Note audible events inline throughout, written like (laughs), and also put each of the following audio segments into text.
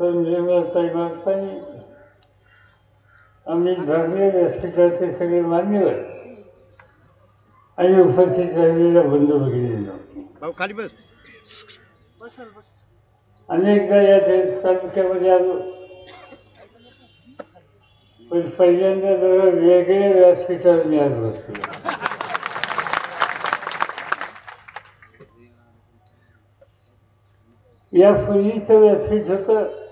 संजीवनाचा मागतानी आम्ही धरणे व्यासपीठाचे सगळे मान्यवर आणि उपस्थित राहिलेल्या बंधू बस. अनेकदा या तालुक्यामध्ये आलो. पण पहिल्यांदा जरा वेगळ्या व्यासपीठावर मी आज बसलो. या पूर्वीचं व्यासपीठ होतं.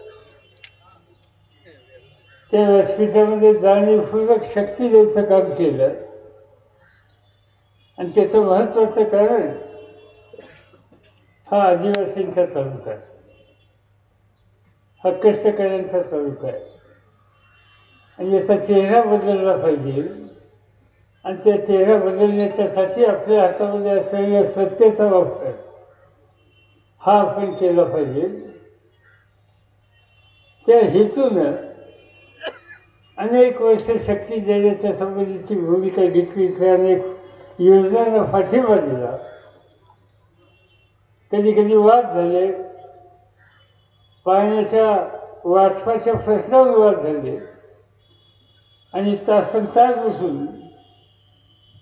त्या व्यासपीठामध्ये जाणीवपूर्वक शक्ती द्यायचं काम केलं. आणि त्याचं महत्वाचं कारण हा आदिवासींचा तालुका आहे. हा कष्टकऱ्यांचा तालुका आहे. आणि याचा चेहरा बदलला पाहिजे. आणि त्या चेहरा बदलण्याच्यासाठी आपल्या हातामध्ये असलेल्या सत्तेचा वापर हा आपण केला पाहिजे. त्या हेतूनं अनेक वर्ष शक्ती देण्याच्या संबंधीची भूमिका घेतली इथे अनेक योजनांना पाठिंबा दिला कधी कधी वाद झाले. पाण्याच्या वाटपाच्या प्रश्नावर वाद झाले. आणि तासन तास बसून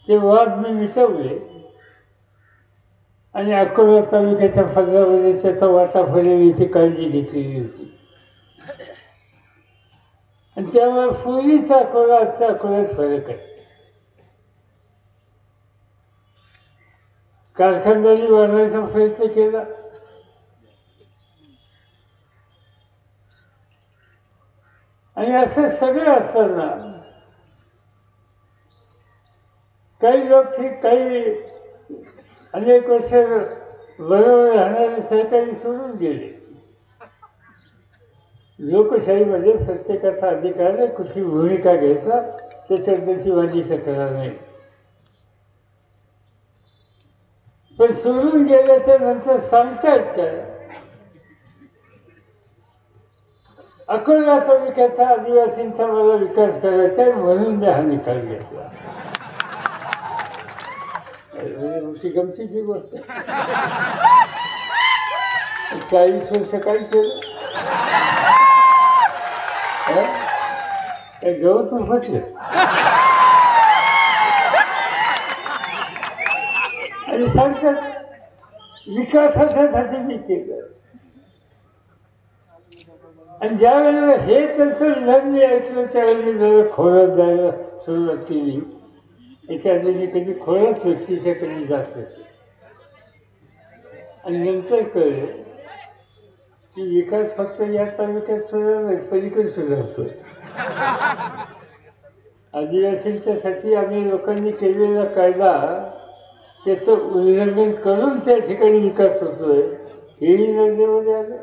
ते वाद मी मिटवले. आणि अकोला तालुक्याच्या फजलामध्ये त्याचा वाटा फळण्याची काळजी घेतलेली होती. आणि त्यामुळे पूर्वीचा अकोला आजचा फरक आहे? कारखानदारी वाढवायचा प्रयत्न केला. आणि असं सगळं असताना काही लोक ठीक काही अनेक वर्ष बरोबर राहणारे सहकारी सोडून गेले. लोकशाहीमध्ये म्हणजे प्रत्येकाचा अधिकार आहे कुठली भूमिका घ्यायचा त्याच्यात त्याची माझी शकणार नाही. पण सोडून गेल्याच्यानंतर सांगतायत काय अकोला तालुक्याचा आदिवासींचा मला विकास करायचा आहे म्हणून मी हा निकाल घेतला. मोठी गमतीची गोष्ट. चाळीस वर्ष काय केलं हं? काय गवत उफटलं आणि सांगतात विकासासाठी मी केलं आणि ज्या वेळेला हे त्यांचं लग्न ऐकलं त्यावेळेला जरा खोळत जायला सुरुवात केली याच्या आधी मी कधी खोळत व्यक्तीच्या कधी जात नसे आणि नंतर कळलं की विकास फक्त या तालुक्यात नाही पलीकडे होतोय आदिवासींच्यासाठी आम्ही लोकांनी केलेला कायदा त्याचं उल्लंघन करून त्या ठिकाणी विकास होतोय. हेही नजरेमध्ये आलं.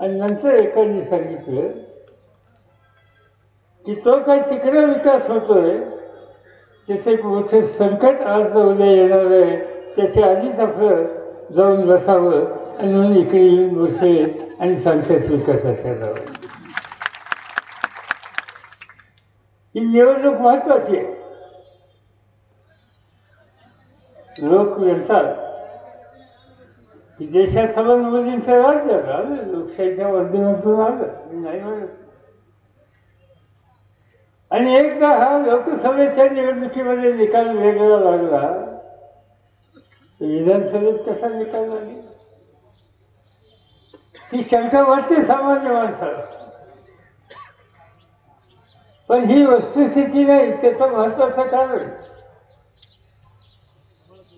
आणि नंतर एकाने सांगितलं की तो काय तिकडे विकास होतोय त्याचं एक मोठं संकट आज उद्या येणार आहे. त्याच्या आधीच आपलं जाऊन बसावं आणि म्हणून इकडे येऊन बसेल आणि सांगतात विकासाच्या नावाने. ही निवडणूक महत्वाची आहे लोक म्हणतात की देशात समज मोदींचं राज्य आलं लोकशाहीच्या माध्यमातून आलं नाही म्हणत आणि एकदा हा लोकसभेच्या निवडणुकीमध्ये निकाल वेगळा लागला तर विधानसभेत कसा निकाल लागेल ही शंका वाटते सामान्य माणसाला पण ही वस्तुस्थिती नाही त्याचं महत्वाचं कारण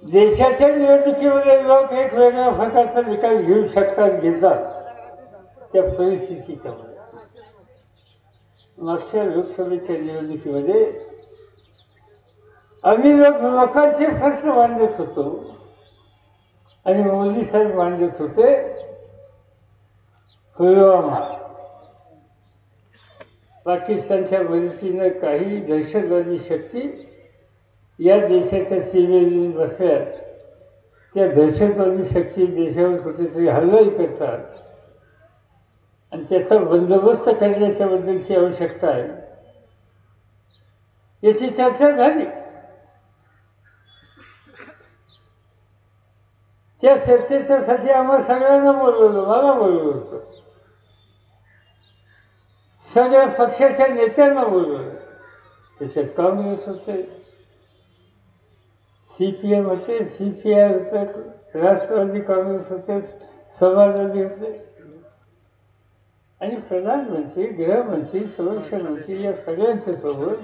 देशाच्या निवडणुकीमध्ये लोक एक वेगळ्या प्रकारचा निकाल घेऊ शकतात घेतात त्या परिस्थितीच्या मध्ये मागच्या लोकसभेच्या निवडणुकीमध्ये आम्ही लोक लोकांचे प्रश्न मांडत होतो आणि मोदी साहेब मांडत होते पुलवामा. पाकिस्तानच्या मदतीनं काही दहशतवादी शक्ती या देशाच्या सीमेवरून बसल्यात. त्या दहशतवादी शक्ती देशावर कुठेतरी हल्लाही करतात. आणि त्याचा बंदोबस्त करण्याच्याबद्दलची आवश्यकता आहे. याची चर्चा झाली. त्या चर्चेच्यासाठी आम्हाला सगळ्यांना बोलवलं मला बोलवलं होतं. सगळ्या पक्षाच्या नेत्यांना बोलवलं. त्याच्यात काँग्रेस होते सी पी एम होते सी पी आय होते राष्ट्रवादी काँग्रेस होते समाजवादी होते. आणि प्रधानमंत्री गृहमंत्री संरक्षण मंत्री या सगळ्यांच्या सोबत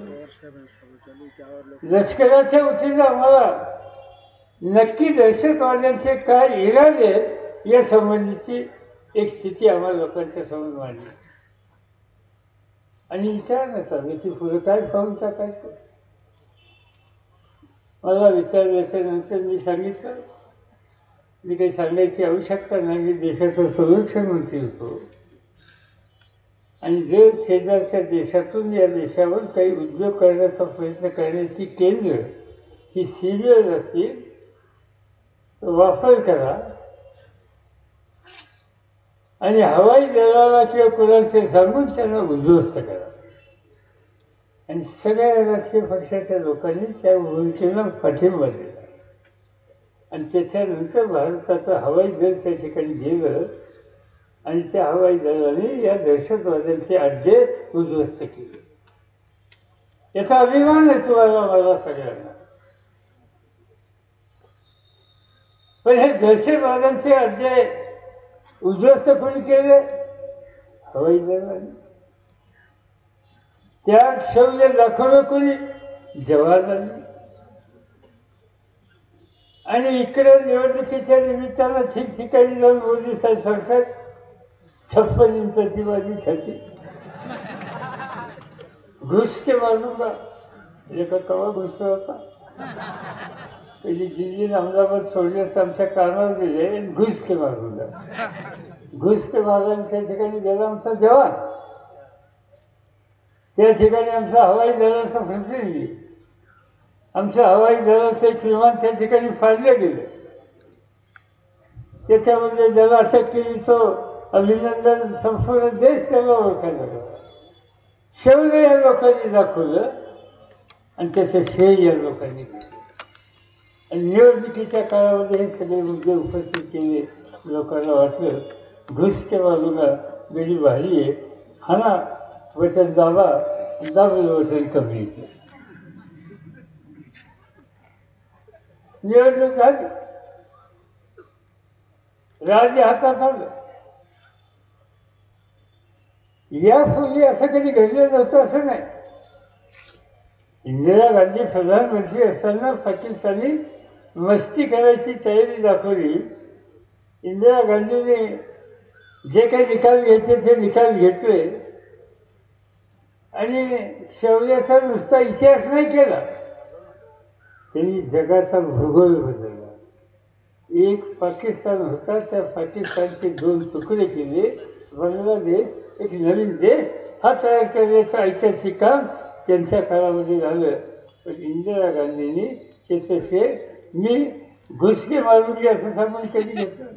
लष्कराच्या वतीनं आम्हाला नक्की दहशतवाद्यांचे काय इरादे या संबंधीची एक स्थिती आम्हाला लोकांच्या समोर मांडली. आणि विचारण्यात मी ती फुलं काय पाहून टाकायचं? मला विचारल्याच्या नंतर मी सांगितलं मी काही सांगायची आवश्यकता नाही मी देशाचा संरक्षण मंत्री होतो. आणि जर शेजारच्या देशातून या देशावर काही उद्योग करण्याचा प्रयत्न करण्याची केंद्र ही सिरियस असतील वापर करा. आणि हवाई दलाला किंवा कुणाचे सांगून त्यांना उद्ध्वस्त करा. आणि सगळ्या राजकीय पक्षाच्या लोकांनी त्या भूमिकेला पाठिंबा दिला. आणि त्याच्यानंतर भारताचं हवाई दल त्या ठिकाणी गेलं आणि त्या हवाई दलाने या दहशतवाद्यांचे अड्डे उद्ध्वस्त केले. याचा अभिमान आहे तुम्हाला मला सगळ्यांना. पण हे दहशतवाद्यांचे अड्डे उद्ध्वस्त कोणी केले? हवाई दलाने त्या शौर्य दाखवलं कोणी? जवानांनी आणि इकडे निवडणुकीच्या निमित्तानं ठिकठिकाणी जाऊन मोदी साहेब सांगतात छप्पन इंचाची माझी छाती घुसके के मारूंगा एका कवा घुसला होता? पहिली दिल्ली अहमदाबाद सोडल्यास आमच्या कानावर दिले घुसके घुस के घुस के त्या ठिकाणी गेला आमचा जवान त्या ठिकाणी आमचा हवाई दलाचा प्रतिनिधी आमचं हवाई दलाचं एक विमान त्या ठिकाणी फाडलं गेलं. त्याच्यामध्ये ज्याला अटक केली तो अभिनंदन संपूर्ण देश त्याला ओळखायला लागला. शौर्य या लोकांनी दाखवलं आणि त्याचं श्रेय या लोकांनी आणि निवडणुकीच्या काळामध्ये हे सगळे मुद्दे उपस्थित केले लोकांना वाटलं. घुसच्या बाजूला बेडी भारी आहे. हाना वचन दाबा दाबलं वचन कमीचं. निवडणूक झाली. राज्य हातात आलं यापूर्वी असं कधी घडलं नव्हतं असं नाही. इंदिरा गांधी प्रधानमंत्री असताना पाकिस्तानी मस्ती करायची तयारी दाखवली. इंदिरा गांधीने जे काही निकाल घ्यायचे ते निकाल घेतले. आणि शौर्याचा नुसता इतिहास नाही केला. त्यांनी जगाचा भूगोल बदलला. एक पाकिस्तान होता त्या पाकिस्तानचे दोन तुकडे केले. बांगलादेश एक नवीन देश. हा तयार करण्याचं ऐतिहासिक काम त्यांच्या काळामध्ये झालं. पण इंदिरा गांधींनी ते तसे मी घुसके मारून असं सांगून कधी घेतलं?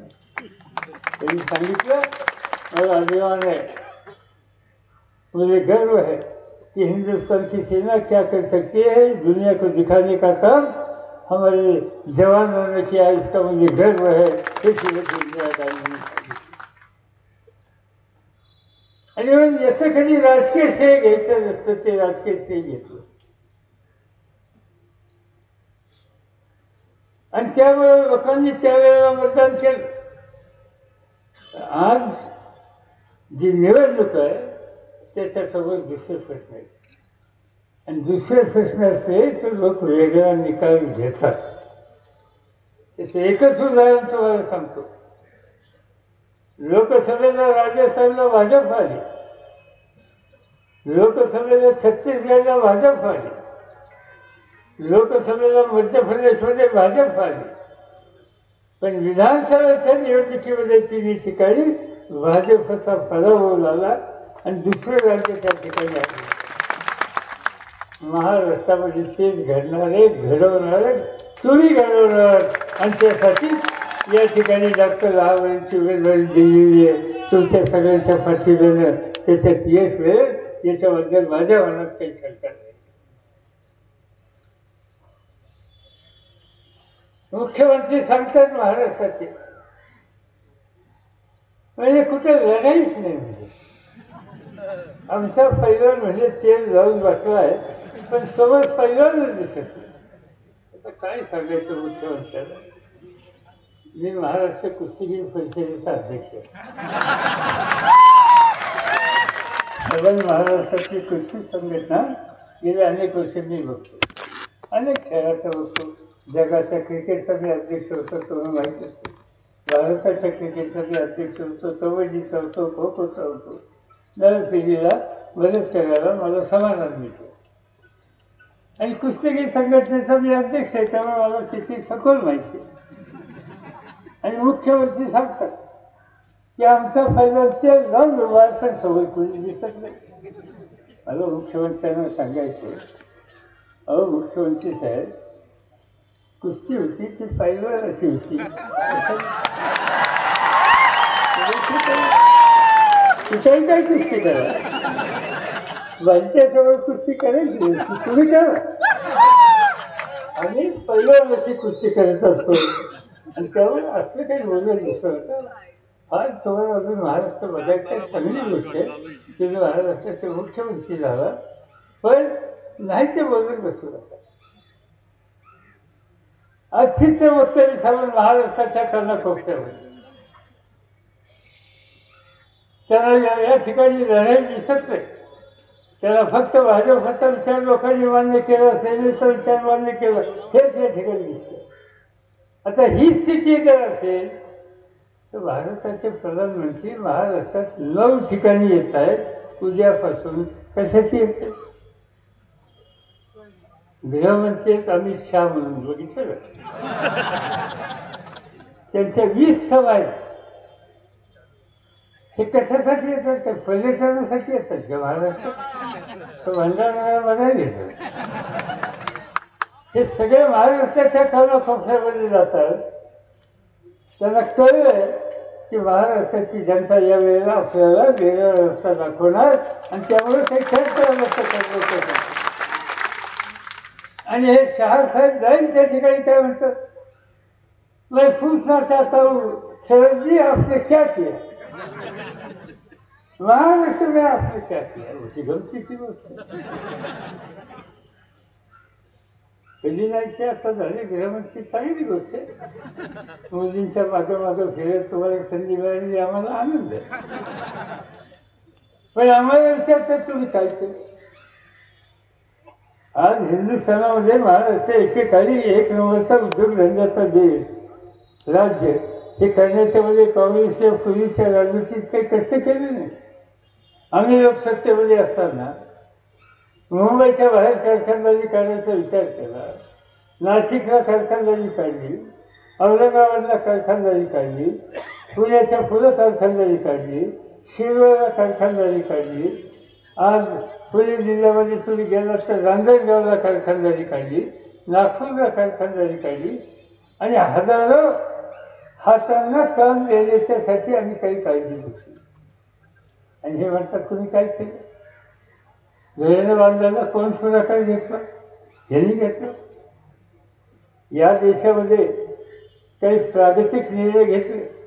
त्यांनी सांगितलं मला अभिमान आहे. मुझे गर्व है कि हिंदुस्तान की सेना क्या कर सकती है? दुनिया को दिखाने का काम हमारे जवानों ने किया इसका मुझे गर्व है। इंदिरा गांधी। आणि मग जसं कधी राजकीय श्रेय घ्यायचं नसतं ते राजकीय श्रेय घेतलं आणि त्यामुळे लोकांनी त्यावेळेला मतदान केलं। आज जी निवडणूक आहे त्याच्यासोबत दुसरे प्रश्न आहेत. आणि दुसरे प्रश्न असते तर लोक वेगळा निकाल घेतात. त्याचं एकच उदाहरण तुम्हाला सांगतो. लोकसभेला राजस्थानला भाजप आली. लोकसभेला छत्तीसगडला भाजप आली. लोकसभेला मध्य प्रदेशमध्ये भाजप आली. पण विधानसभेच्या निवडणुकीमध्ये तिने ठिकाणी भाजपचा पराभव झाला आणि दुसरं राज्य त्या ठिकाणी आले महाराष्ट्रामध्ये तेच घडणारे घडवणारे तुम्ही घडवणार आणि त्यासाठी या ठिकाणी डॉक्टर रावळांची उमेदवारी दिलेली आहे. तुमच्या सगळ्यांच्या पाठीबेनं त्याच्यात यश मिळेल याच्याबद्दल माझ्या मनात काही शंका नाही. मुख्यमंत्री सांगतात महाराष्ट्राचे. म्हणजे कुठे लढाईच नाही म्हणजे. आमचा पैलवान म्हणजे तेल जाऊन आहे पण समोर पैलवानच दिसत नाही. आता काय सांगायचं मुख्यमंत्र्याला? मी महाराष्ट्र कुस्तीगीर परिषदेचा अध्यक्ष आहे. महाराष्ट्राची महाराष्ट्रातली कुस्ती संघटना गेल्या अनेक वर्ष मी बघतो. अनेक खेळाचा बघतो. जगाच्या क्रिकेटचा मी अध्यक्ष होतो तुम्ही माहीत असतो भारताच्या क्रिकेटचा मी अध्यक्ष होतो कबड्डीचा होतो खो खोचा होतो दर पिढीला मदत करायला मला समाधान मिळतो. आणि कुस्तीगीर संघटनेचा मी अध्यक्ष आहे त्यामुळे मला त्याची सखोल माहिती आहे. आणि मुख्यमंत्री सांगतात की आमचा फायदा ते जाऊन व्यवहार पण सवय कोणी दिसत नाही. मला मुख्यमंत्र्यांना सांगायचं अहो मुख्यमंत्री साहेब कुस्ती होती ती पैलवान अशी होती तिथेही काय कुस्ती करा बाईच्यासमोर कुस्ती करेल तुम्ही करा आम्ही पहिल्या अशी कुस्ती करत असतो आणि त्यावर असं काही बोलत नसतं फार तुम्हाला अजून महाराष्ट्र बदलता चांगली गोष्ट आहे तुम्ही महाराष्ट्राचे मुख्यमंत्री झाला पण नाही ते बोलत बसू नका अच्छीचे वक्तव्य सांगून महाराष्ट्राच्या कर्णकोपऱ्यामध्ये त्याला या या ठिकाणी लढाई दिसत। नाही त्याला फक्त भाजपचा विचार लोकांनी मान्य केला सेनेचा विचार मान्य केला हेच या ठिकाणी दिसतं. आता ही स्थिती जर असेल तर भारताचे प्रधानमंत्री महाराष्ट्रात नऊ ठिकाणी येत आहेत उद्यापासून कशाची येते? देह आहेत अमित शहा म्हणून बघितलं त्यांच्या वीस सभा आहेत हे कशासाठी येतात? ते पर्यटनासाठी येतात का महाराष्ट्रात तो भंडारा येतात. हे सगळे महाराष्ट्राच्या कानाकोपऱ्यामध्ये जातात. त्यांना कळलं की महाराष्ट्राची जनता या वेळेला आपल्याला वेगळा रस्ता दाखवणार आणि त्यामुळे ते खेळ करायला आणि हे शहासाहेब जाईल त्या ठिकाणी काय म्हणतात लय पूछना चाहता हूँ शरद जी आपने क्या किया महाराष्ट्र में आपने क्या किया गमतीची गोष्ट पहिली जायची आता झाली गृहमंत्री चांगली गोष्ट आहे. मोदींच्या मागं फिरत तुम्हाला संधी मिळाली आम्हाला आनंद आहे. पण आम्हाला विचारतात तुम्ही काय केलं? आज हिंदुस्थानामध्ये महाराष्ट्र एकेकाळी एक नंबरचा उद्योगधंद्याचा देश राज्य हे करण्याच्यामध्ये काँग्रेसच्या पूर्वीच्या राजनीतीत काही कष्ट केले नाही. आम्ही लोकसत्तेमध्ये असताना मुंबईच्या बाहेर कारखानदारी काढण्याचा विचार केला नाशिकला कारखानदारी काढली औरंगाबादला कारखानदारी काढली पुण्याच्या फुलं कारखानदारी काढली शिरवळला कारखानदारी काढली आज पुणे जिल्ह्यामध्ये तुम्ही गेलात तर रांजणगावला कारखानदारी काढली नागपूरला कारखानदारी काढली आणि हजारो हातांना काम देण्याच्यासाठी आम्ही काही काळजी घेतली आणि हे म्हणतात तुम्ही काय केलं? घरानं बांधायला कोण पुढाकार घेतला? यांनी घेतलं. या देशामध्ये काही प्रागतिक निर्णय घेतले.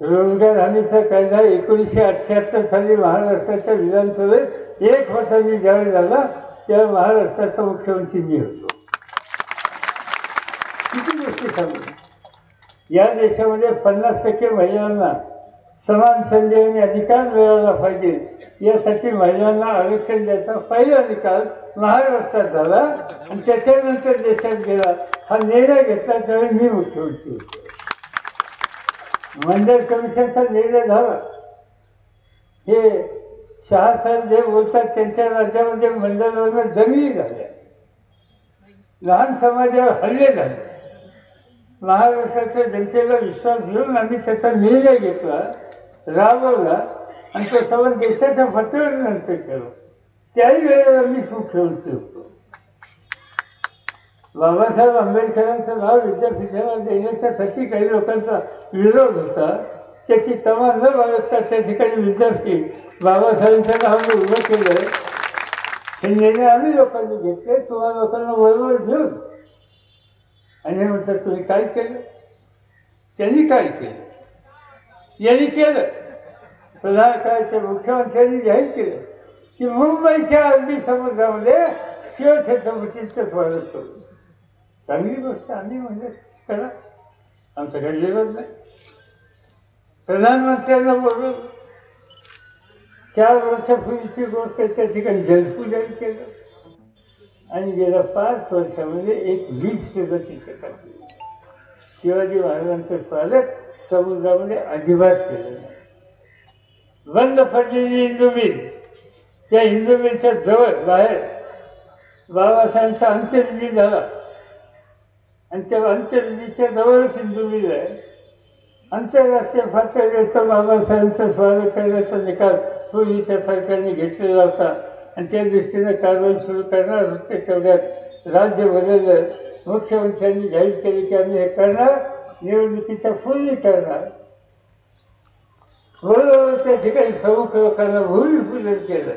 रोजगार हमीचा कायदा एकोणीसशे अठ्ठ्याहत्तर साली महाराष्ट्राच्या विधानसभेत एक वर्षांनी ज्यावेळी झाला तेव्हा महाराष्ट्राचा मुख्यमंत्री मी होतो. किती गोष्टी सांगू? या देशामध्ये पन्नास टक्के महिलांना समान संधी आणि अधिकार मिळाला पाहिजे. यासाठी महिलांना आरक्षण द्यायचा पहिला निकाल महाराष्ट्रात झाला आणि त्याच्यानंतर देशात गेला. हा निर्णय घेतला त्यावेळी मी मुख्यमंत्री होतो. मंडळ कमिशनचा निर्णय झाला. हे शहासाहेब जे बोलतात त्यांच्या राज्यामध्ये मंडळावर दंगली झाल्या लहान समाजावर हल्ले झाले. महाराष्ट्राच्या जनतेला विश्वास घेऊन आम्ही त्याचा निर्णय घेतला राबवला आणि तो सर्व देशाच्या पातळीवर नंतर केला. त्याही वेळेला आम्ही सुख ठेवून होतो. बाबासाहेब आंबेडकरांचं नाव विद्यापीठाला देण्याच्यासाठी काही लोकांचा विरोध होता. त्याची तमा न बाळगता त्या ठिकाणी विद्यापीठ बाबासाहेबांच्या नावाने उभं केलं. हे निर्णय आम्ही लोकांनी घेतले. तुम्हाला लोकांना बरोबर घेऊन. आणि हे म्हणतात तुम्ही काय केलं? त्यांनी काय केलं? यांनी केलं. प्रधान काळाच्या मुख्यमंत्र्यांनी जाहीर केलं की मुंबईच्या अरबी समुद्रामध्ये शिवछत्रपतींचं स्वागत करू. चांगली गोष्ट. आम्ही म्हणजे करा. आमचं काही नाही. प्रधानमंत्र्यांना बोलून चार वर्षापूर्वीची गोष्ट त्या ठिकाणी जलपूजन केलं. आणि गेल्या पाच वर्षामध्ये एक वीज प्रगती टाकली शिवाजी महाराजांचं स्वागत समुद्रामध्ये अजिबात केलं नाही. बंद पडलेली हिंदू मिल. त्या हिंदू मिलच्या जवळ बाहेर बाबासाहेबांचा अंत्यविधी झाला. आणि त्या अंत्यविधीच्या जवळच हिंदू मिल आहे. आंतरराष्ट्रीय पातळीवरचा बाबासाहेबांचं स्वागत करण्याचा निकाल पूर्वीच्या सरकारने घेतलेला होता. आणि त्या दृष्टीनं कारवाई सुरू करणार होते तेवढ्यात राज्य बदललं. मुख्यमंत्र्यांनी जाहीर केले की आम्ही हे करणार निवडणुकीच्या पूर्वी करणार. बरोबर त्या ठिकाणी प्रमुख लोकांना भूमिपूजन केलं.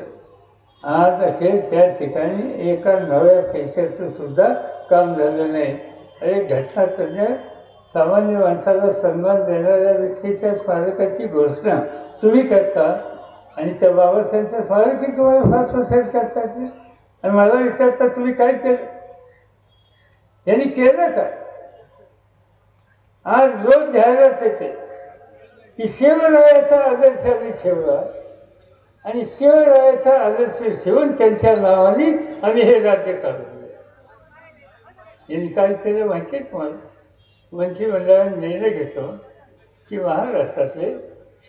आज अखेर त्या ठिकाणी एका नव्या पैशाचं सुद्धा काम झालं नाही. एक घटना तज्ञ सामान्य माणसाला सन्मान देणाऱ्या व्यक्तीच्या स्मारकाची घोषणा तुम्ही करता आणि त्या बाबासाहेबांचं स्मारकही तुम्हाला फार सोसाईट करतात नाही आणि मला विचारता तुम्ही काय केलं? यांनी केलं का? आज रोज जाहिरात येते की शिवरायाचा आदर्श आम्ही ठेवला आणि शिवरायाचा आदर्श ठेवून त्यांच्या नावाने आम्ही हे राज्य चालवलं. यांनी काय केलं माहिती आहे तुम्हाला? म्हणजे मंत्रिमंडळाने निर्णय घेतो की महाराष्ट्रातले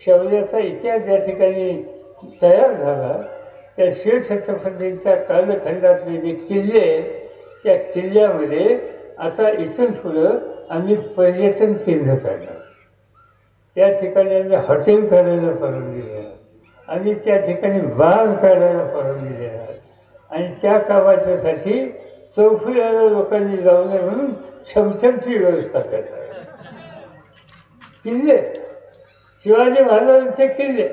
शौर्याचा इतिहास ज्या ठिकाणी तयार झाला त्या शिवछत्रपतींच्या कालखंडातले जे किल्ले आहेत त्या किल्ल्यामध्ये आता इथून पुढं आम्ही पर्यटन केंद्र करणार त्या ठिकाणी आम्ही हॉटेल करायला परवानगी देणार. आम्ही त्या ठिकाणी बाग काढायला परवानगी देणार. आणि त्या कामाच्यासाठी चौफुल्याला लोकांनी जाऊ नये म्हणून क्षमतांची व्यवस्था करणार किल्ले. शिवाजी महाराजांचे किल्ले.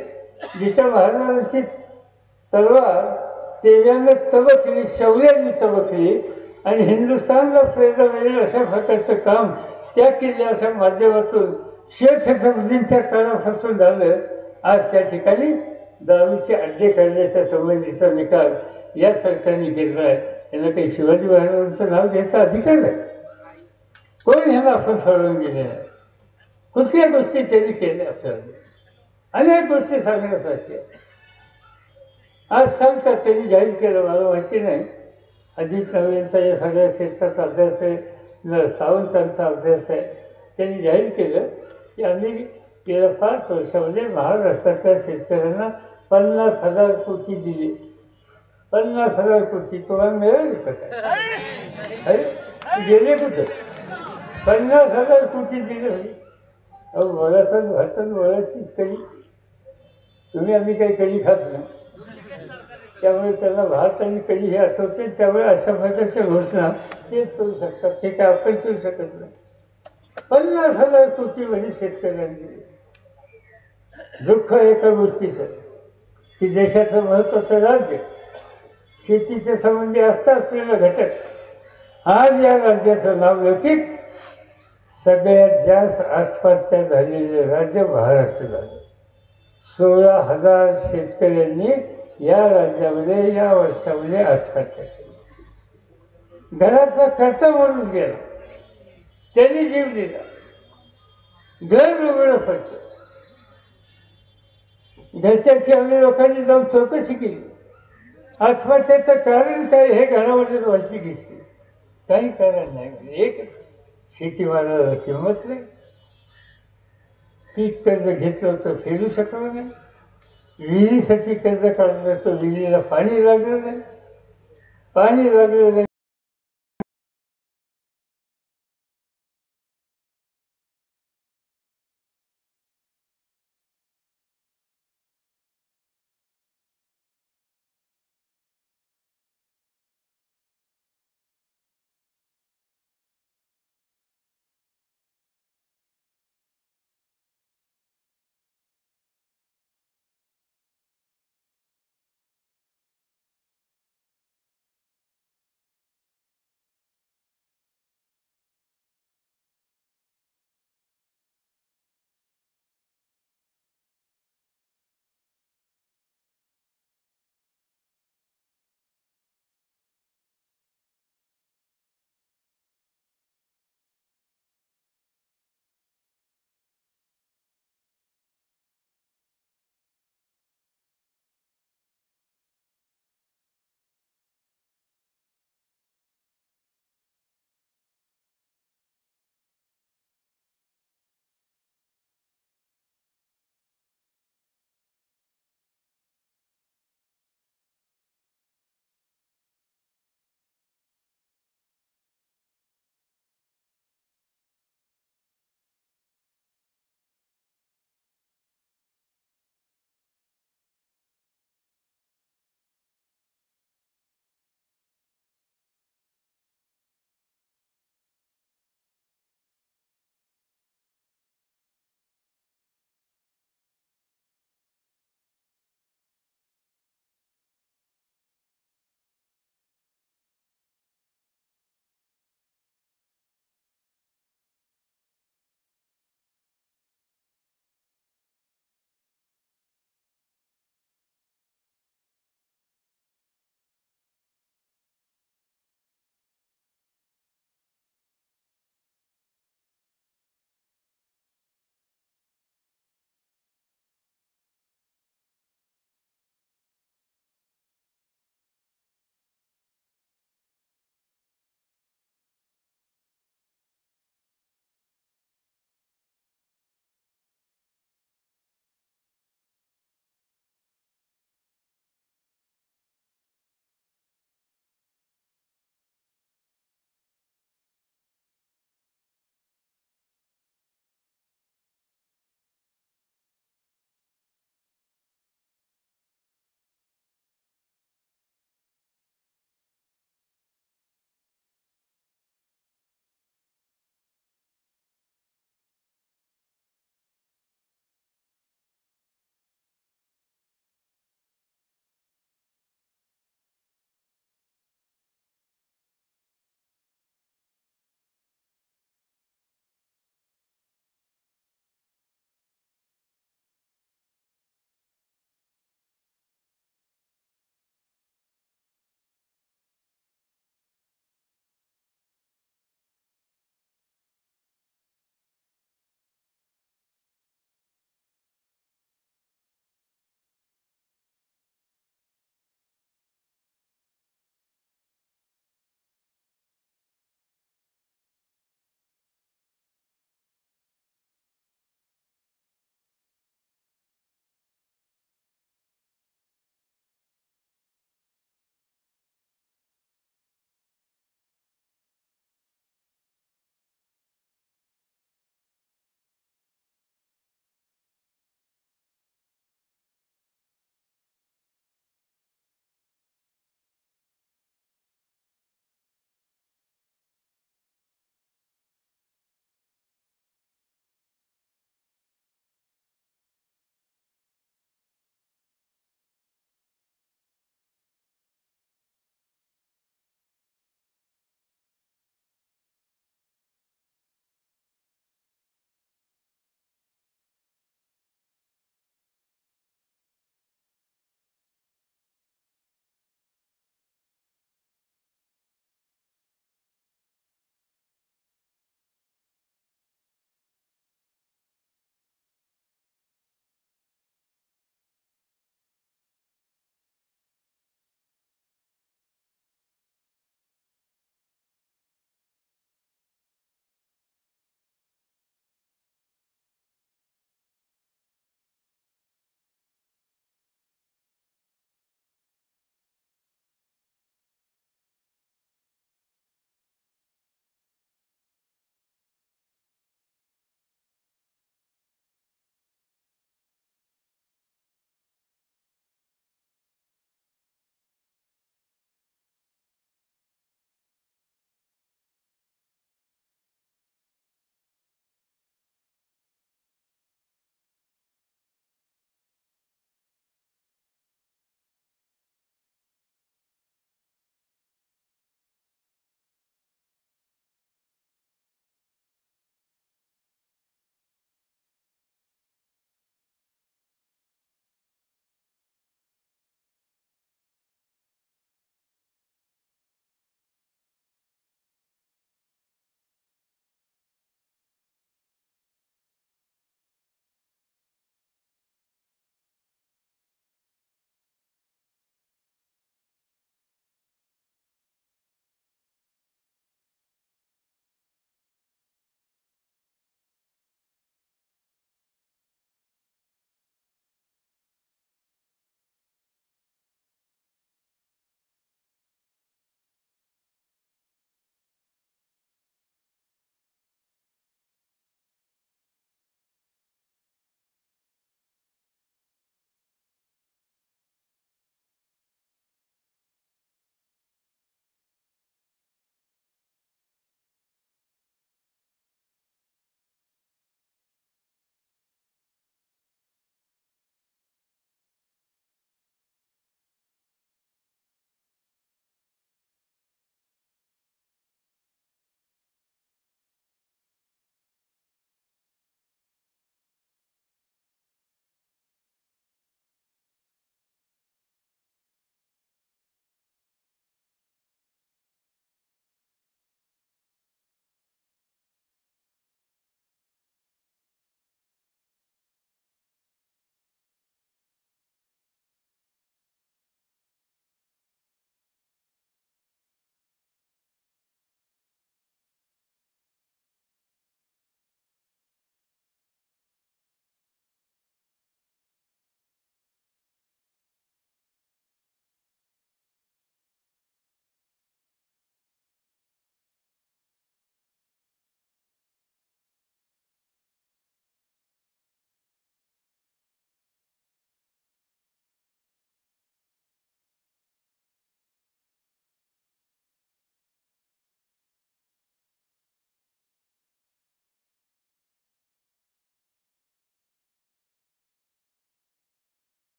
जिच्या महाराजांची तलवार तेजानं चमकली शौर्याने चमकली आणि हिंदुस्थानला प्रेरणा मिळेल अशा प्रकारचं काम त्या किल्ल्याच्या माध्यमातून शिवछत्रपतींच्या काळापासून झालं. आज त्या ठिकाणी दारूचे अड्डे करण्याच्या संबंधीचा निकाल या सरकारने केला आहे. यांना काही शिवाजी महाराजांचं नाव घ्यायचा अधिकार नाही. कोण ह्यांना आपण सोडून गेले? नाही कुठल्या गोष्टी त्यांनी केल्या आपल्याला अनेक गोष्टी सांगण्यासारख्या आज सांगतात त्यांनी जाहीर केलं मला माहिती नाही. अजित नवीनचा या सगळ्या क्षेत्राचा अभ्यास आहे न सावंतांचा अभ्यास आहे. त्यांनी जाहीर केलं की आम्ही गेल्या पाच वर्षामध्ये महाराष्ट्रातल्या शेतकऱ्यांना पन्नास हजार कोटी दिली. पन्नास हजार कोटी तुम्हाला मिळाली काय? (laughs) अरे गेले कुठं? पन्नास हजार कोटी दिले अहो वरासात भातात वळाचीच कधी. तुम्ही आम्ही काही कधी खात नाही. त्यामुळे त्याला भात आणि कधी हे आठवते त्यामुळे अशा प्रकारच्या घोषणा तेच करू शकतात. ते काय आपण करू शकत नाही. पन्नास हजार कोटीमध्ये शेतकऱ्यांनी दिले दुःख एका गोष्टीचं की देशाचं महत्वाचं राज्य शेतीच्या संबंधी असता असलेला घटक. आज या राज्याचं नाव लौकिक सगळ्यात जास्त आत्महत्या झालेले राज्य महाराष्ट्र झालं सोळा हजार शेतकऱ्यांनी या राज्यामध्ये या वर्षामध्ये आत्महत्या केली. घरातला खर्च माणूस गेला. त्यांनी जीव दिला. घर रुग्ण पडतं घरच्याची आम्ही लोकांनी जाऊन चौकशी केली. आत्महत्याचं कारण काय हे घरामध्ये माहिती घेतली. काही कारण नाही. एक शेतीमालाला किंमत नाही. पीक कर्ज घेतलं तर फेडू शकलं नाही. विहिरीसाठी कर्ज काढलं तर विहिरीला पाणी लागलं नाही. पाणी लागलं नाही.